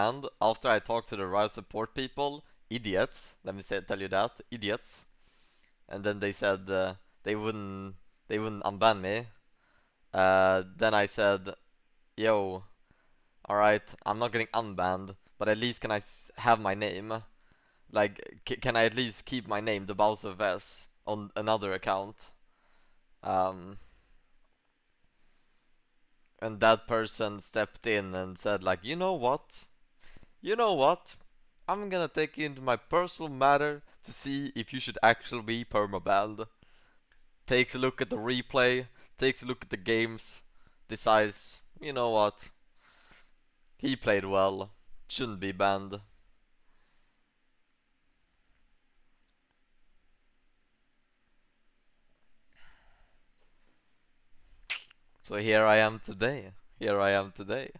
And after I talked to the Riot support people, idiots, let me say tell you that, idiots. And then they said uh, they wouldn't they wouldn't unban me. Uh, then I said, yo, alright, I'm not getting unbanned, but at least can I have my name? Like, can I at least keep my name, Thebausffs, on another account? Um, and that person stepped in and said like, you know what? You know what? I'm gonna take it into my personal matter to see if you should actually be permabanned. Takes a look at the replay, takes a look at the games, decides, you know what? He played well, shouldn't be banned. So here I am today. Here I am today.